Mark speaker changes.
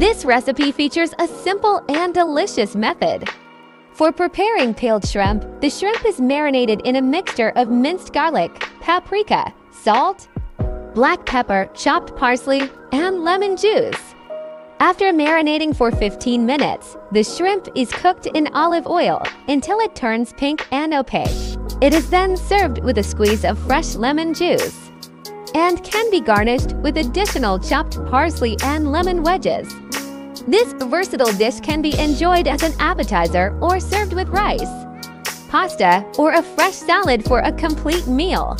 Speaker 1: This recipe features a simple and delicious method. For preparing peeled shrimp, the shrimp is marinated in a mixture of minced garlic, paprika, salt, black pepper, chopped parsley, and lemon juice. After marinating for 15 minutes, the shrimp is cooked in olive oil until it turns pink and opaque. It is then served with a squeeze of fresh lemon juice and can be garnished with additional chopped parsley and lemon wedges. This versatile dish can be enjoyed as an appetizer or served with rice, pasta, or a fresh salad for a complete meal.